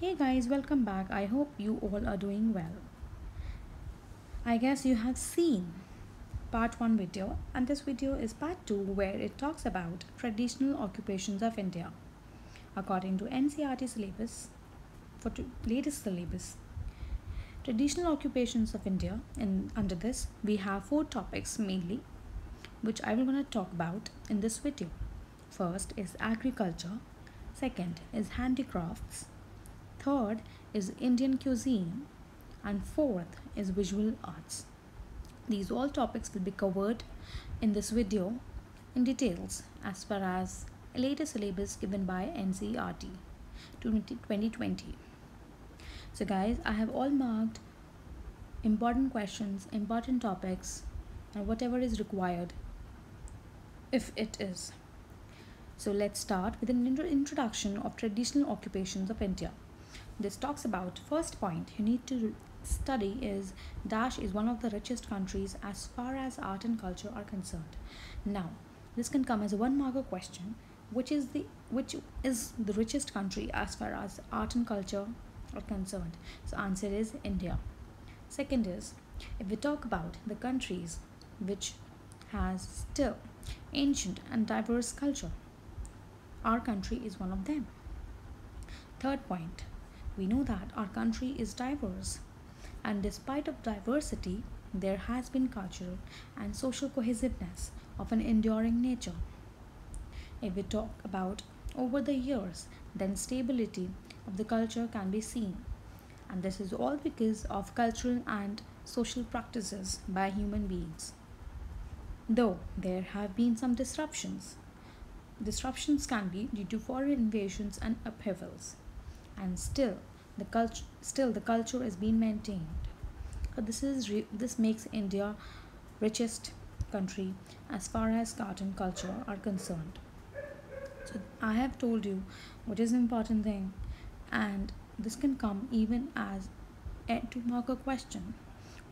Hey guys, welcome back. I hope you all are doing well. I guess you have seen part 1 video and this video is part 2 where it talks about traditional occupations of India according to NCERT syllabus for latest syllabus. Traditional occupations of India and under this we have four topics mainly which I will going to talk about in this video. First is agriculture, second is handicrafts, third is Indian cuisine, and fourth is visual arts. These all topics will be covered in this video in details as far as latest syllabus given by NCERT 2020. So guys, I have all marked important questions, important topics and whatever is required if it is. So let's start with an introduction of traditional occupations of India. This talks about first point you need to study is Dash is one of the richest countries as far as art and culture are concerned. Now, this can come as a one marker question which is the which is the richest country as far as art and culture are concerned. So answer is India. Second is if we talk about the countries which has still ancient and diverse culture. Our country is one of them. Third point, we know that our country is diverse and despite of diversity, there has been cultural and social cohesiveness of an enduring nature. If we talk about over the years, then stability of the culture can be seen. And this is all because of cultural and social practices by human beings though there have been some disruptions. Disruptions can be due to foreign invasions and upheavals, and still the culture still the culture is being maintained. This is this makes India richest country as far as cartoon culture are concerned. So I have told you what is important thing, and this can come even as a to mark a question.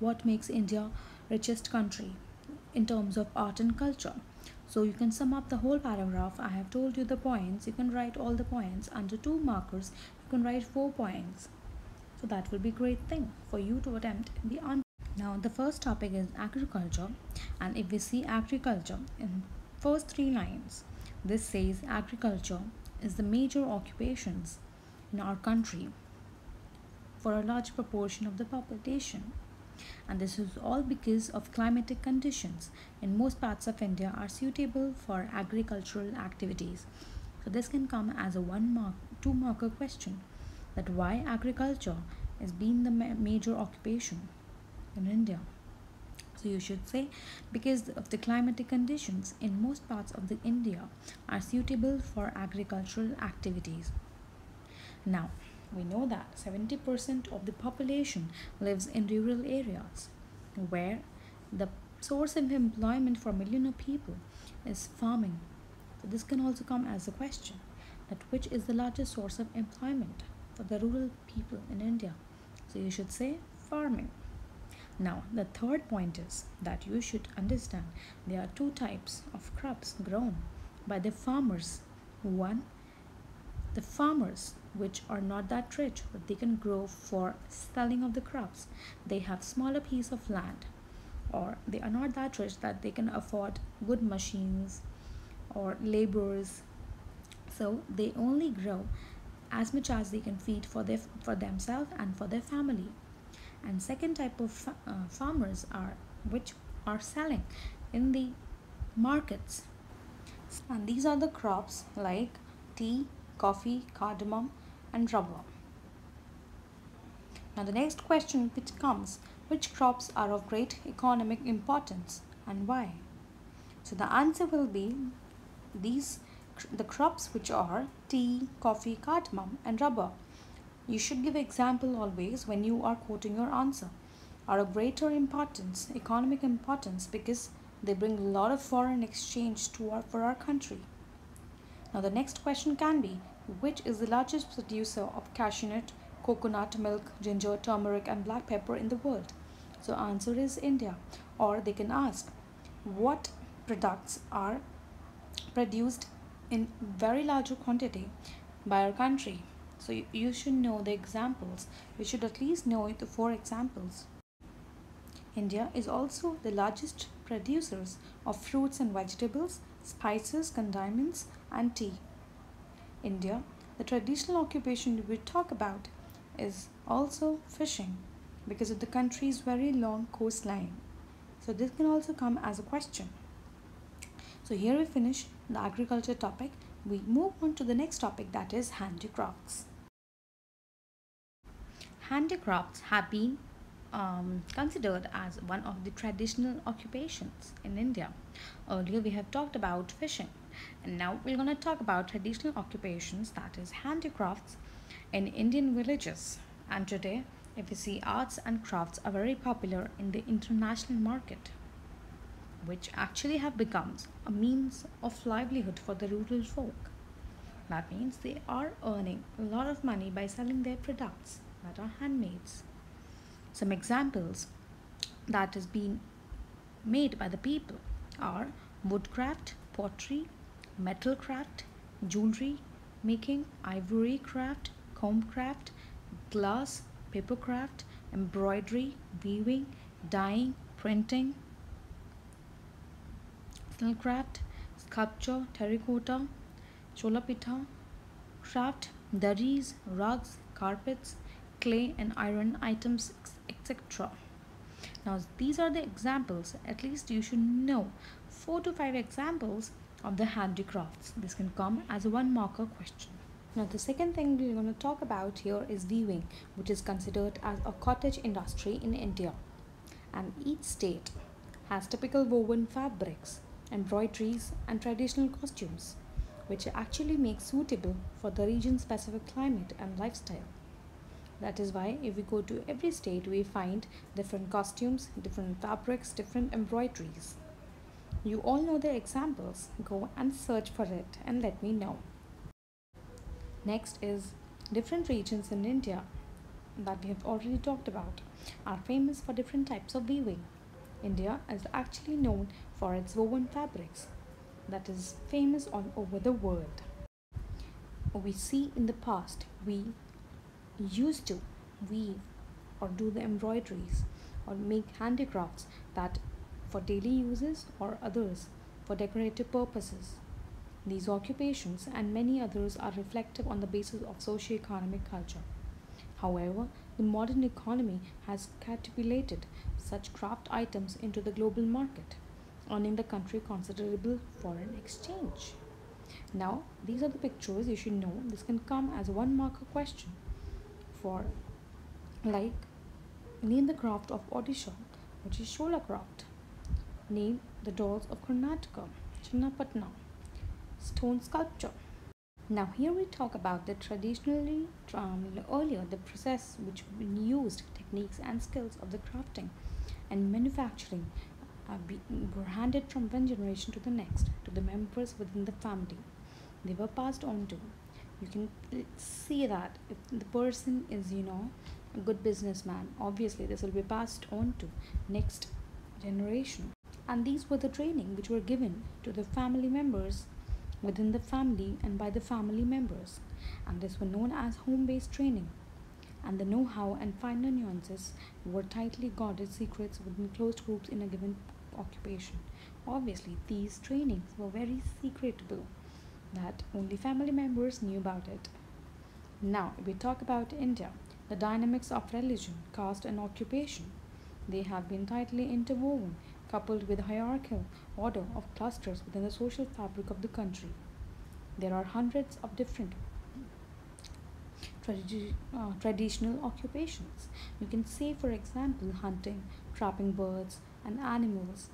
What makes India richest country? in terms of art and culture. So you can sum up the whole paragraph. I have told you the points. You can write all the points under two markers. Can write four points. So that will be a great thing for you to attempt the answer. Now the first topic is agriculture and if we see agriculture in first three lines this says agriculture is the major occupations in our country for a large proportion of the population and this is all because of climatic conditions in most parts of India are suitable for agricultural activities. So this can come as a one mark two marker question that why agriculture has been the ma major occupation in India. So you should say because of the climatic conditions in most parts of the India are suitable for agricultural activities. Now we know that 70% of the population lives in rural areas where the source of employment for million of people is farming. So this can also come as a question that which is the largest source of employment for the rural people in India. So you should say farming. Now the third point is that you should understand there are two types of crops grown by the farmers. One, the farmers which are not that rich but they can grow for selling of the crops they have smaller piece of land or they are not that rich that they can afford good machines or laborers so they only grow as much as they can feed for their for themselves and for their family and second type of uh, farmers are which are selling in the markets and these are the crops like tea coffee, cardamom, and rubber. Now the next question which comes, which crops are of great economic importance and why? So the answer will be these the crops which are tea, coffee, cardamom and rubber. You should give example always when you are quoting your answer are of greater importance, economic importance because they bring a lot of foreign exchange to our, for our country. Now the next question can be, which is the largest producer of cashew nut, coconut milk, ginger, turmeric and black pepper in the world? So answer is India. Or they can ask, what products are produced in very larger quantity by our country? So you, should know the examples. You should at least know the four examples. India is also the largest producers of fruits and vegetables, spices, condiments, and tea. India, the traditional occupation we talk about is also fishing because of the country's very long coastline. So this can also come as a question. So here we finish the agriculture topic. We move on to the next topic that is handicrafts. Handicrafts have been um, considered as one of the traditional occupations in India. Earlier we have talked about fishing and now we're going to talk about traditional occupations that is handicrafts in Indian villages. And today if you see arts and crafts are very popular in the international market which actually have become a means of livelihood for the rural folk. That means they are earning a lot of money by selling their products that are handmade. Some examples that has been made by the people are woodcraft, pottery, metal craft, jewelry making, ivory craft, conch craft, glass, paper craft, embroidery, weaving, dyeing, printing, silk craft, sculpture, terracotta, shola pith, craft, daris, rugs, carpets, clay and iron items, etc. Now these are the examples, at least you should know 4 to 5 examples of the handicrafts. This can come as a one marker question. Now the second thing we're going to talk about here is weaving which is considered as a cottage industry in India and each state has typical woven fabrics, embroideries and traditional costumes which actually make suitable for the region specific climate and lifestyle. That is why if we go to every state, we find different costumes, different fabrics, different embroideries. You all know the examples. Go and search for it and let me know. Next is different regions in India that we have already talked about are famous for different types of weaving. India is actually known for its woven fabrics that is famous all over the world. We see in the past we used to weave or do the embroideries or make handicrafts that for daily uses or others for decorative purposes. These occupations and many others are reflective on the basis of socio-economic culture. However, the modern economy has catapulted such craft items into the global market, earning the country considerable foreign exchange. Now, these are the pictures you should know. This can come as a one marker question for like name the craft of Odisha, which is Shola craft. Name the dolls of Karnataka, Channapatna, stone sculpture. Now here we talk about the traditionally um, earlier the process which used techniques and skills of the crafting and manufacturing be, were handed from one generation to the next to the members within the family. They were passed on to. You can see that if the person is you know a good businessman obviously this will be passed on to next generation. And these were the training which were given to the family members within the family and by the family members. And this were known as home-based training. And the know-how and finer nuances were tightly guarded secrets within closed groups in a given occupation obviously these trainings were very secretable that only family members knew about it. Now, we talk about India, the dynamics of religion, caste, and occupation. They have been tightly interwoven, coupled with hierarchical order of clusters within the social fabric of the country. There are hundreds of different tradi- uh, traditional occupations. You can say, for example, hunting, trapping birds and animals,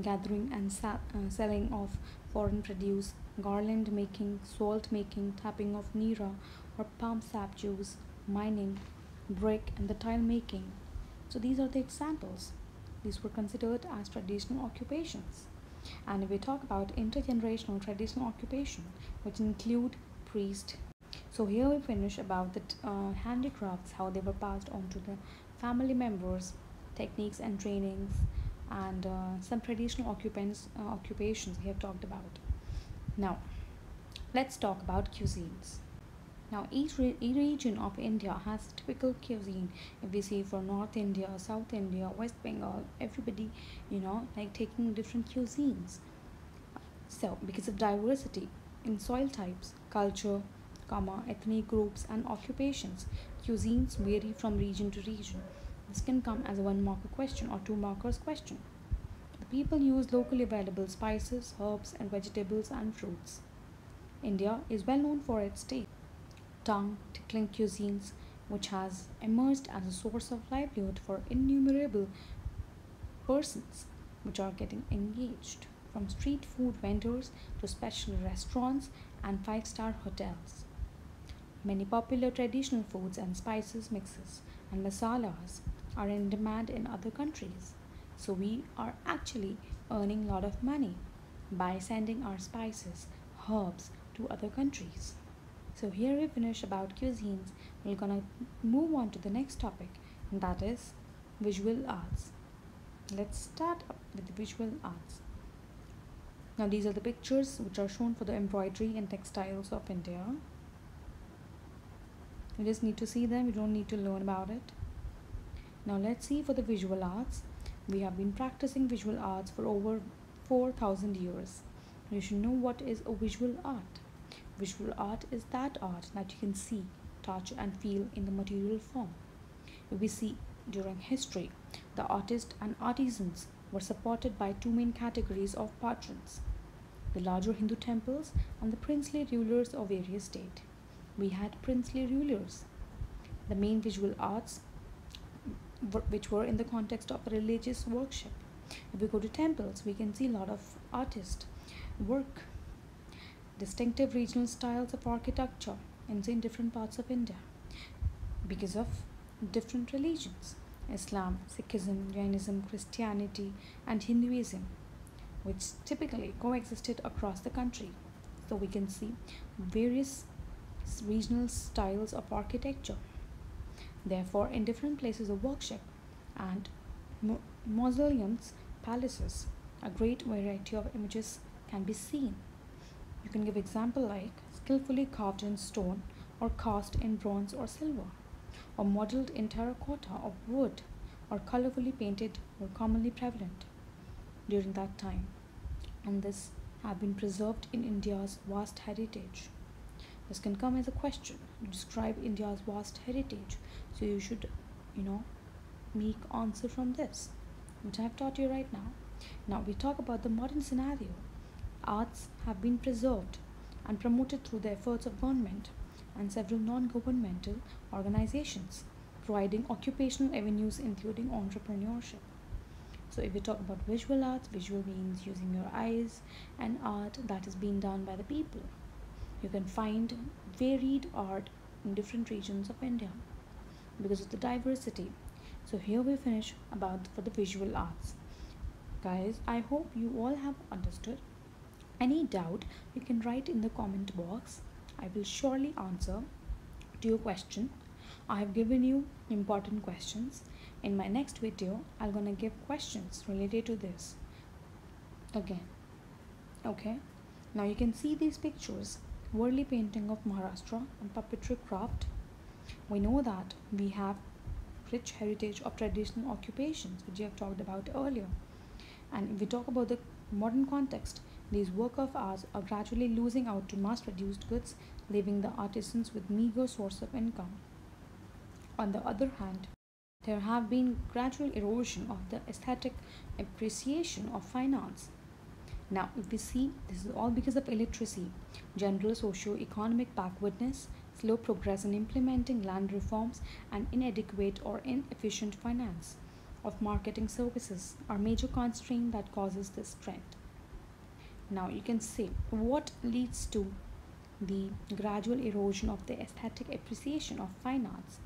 gathering and uh, selling of foreign produce, garland making, salt making, tapping of nira or palm sap juice, mining, brick, and the tile making. So these are the examples. These were considered as traditional occupations. And we talk about intergenerational traditional occupation, which include priest. So here we finish about the uh, handicrafts, how they were passed on to the family members, techniques and trainings, and uh, some traditional occupants uh, occupations we have talked about now let's talk about cuisines Now, each, re- region of India has typical cuisine. If we see for North India, South India, West Bengal, everybody, you know, like taking different cuisines. So, because of diversity in soil types, culture, comma, ethnic groups, and occupations, cuisines vary from region to region. This can come as a one marker question or two markers question. The people use locally available spices, herbs, and vegetables and fruits. India is well known for its taste tongue tickling cuisines, which has emerged as a source of livelihood for innumerable persons which are getting engaged, from street food vendors to special restaurants and five star hotels. Many popular traditional foods and spices mixes and masalas are in demand in other countries. So we are actually earning a lot of money by sending our spices, herbs to other countries. So here we finish about cuisines. We're gonna move on to the next topic, and that is visual arts. Let's start with the visual arts. Now these are the pictures which are shown for the embroidery and textiles of India. You just need to see them, you don't need to learn about it. Now let's see for the visual arts. We have been practicing visual arts for over 4000 years. You should know what is a visual art. Visual art is that art that you can see, touch, and feel in the material form. We see during history, the artists and artisans were supported by two main categories of patrons the larger Hindu temples and the princely rulers of various states. We had princely rulers. The main visual arts, which were in the context of religious worship. If we go to temples, we can see a lot of artist work distinctive regional styles of architecture in different parts of India because of different religions Islam, Sikhism, Jainism, Christianity, and Hinduism, which typically coexisted across the country. So we can see various regional styles of architecture. Therefore, in different places of worship and mausoleums, palaces, a great variety of images can be seen. You can give example like skillfully carved in stone or cast in bronze or silver, or modeled in terracotta or wood, or colorfully painted were commonly prevalent during that time, and this have been preserved in India's vast heritage. This can come as a question. Describe India's vast heritage, so you should, you know, make answer from this, which I have taught you right now. Now we talk about the modern scenario. Arts have been preserved and promoted through the efforts of government and several non-governmental organizations providing occupational avenues including entrepreneurship. So if we talk about visual arts visual means using your eyes and art that is being done by the people you can find varied art in different regions of india because of the diversity so here we finish about for the visual arts guys i hope you all have understood any doubt, you can write in the comment box. I will surely answer to your question. I have given you important questions. In my next video, I'm gonna give questions related to this. Again. Okay. Now you can see these pictures. Warli painting of Maharashtra and puppetry craft. We know that we have rich heritage of traditional occupations which we have talked about earlier. And if we talk about the modern context, these work of ours are gradually losing out to mass produced goods, leaving the artisans with meager source of income. On the other hand, there have been gradual erosion of the aesthetic appreciation of fine arts. Now, if we see, this is all because of illiteracy, general socio-economic backwardness, slow progress in implementing land reforms, and inadequate or inefficient finance of marketing services are major constraint that causes this trend. Now you can see what leads to the gradual erosion of the aesthetic appreciation of fine arts.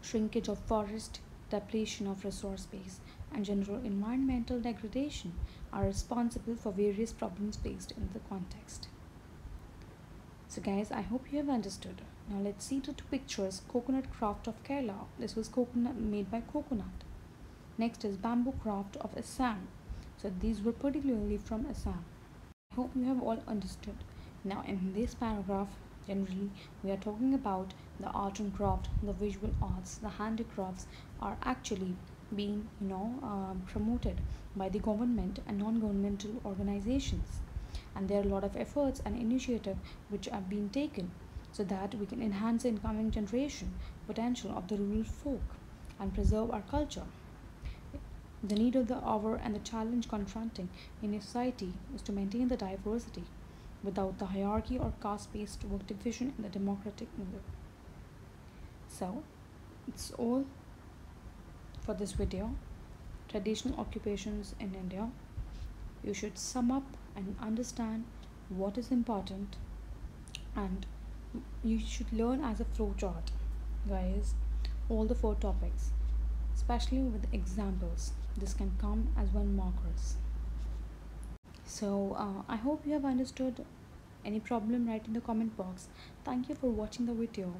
Shrinkage of forest, depletion of resource base, and general environmental degradation are responsible for various problems faced in the context. So guys, I hope you have understood. Now let's see the two pictures, coconut craft of Kerala. This was coconut made by coconut. Next is bamboo craft of Assam. So these were particularly from Assam. I hope you have all understood. Now in this paragraph, Generally, we are talking about the art and craft, the visual arts, the handicrafts are actually being, you know, um, promoted by the government and non-governmental organizations. And there are a lot of efforts and initiative which have been taken so that we can enhance the incoming generation potential of the rural folk and preserve our culture. The need of the hour and the challenge confronting in a society is to maintain the diversity without the hierarchy or caste based work division in the democratic model. So, it's all for this video traditional occupations in India. You should sum up and understand what is important and you should learn as a flow chart, guys, all the four topics, especially with examples. This can come as one markers. So uh, I hope you have understood. Any problem, write in the comment box. Thank you for watching the video.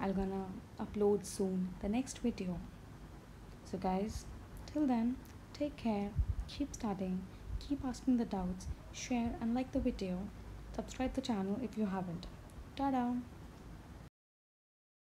I'm gonna upload soon the next video. So guys, till then, take care, keep studying, keep asking the doubts, share and like the video, subscribe the channel if you haven't. Ta-da!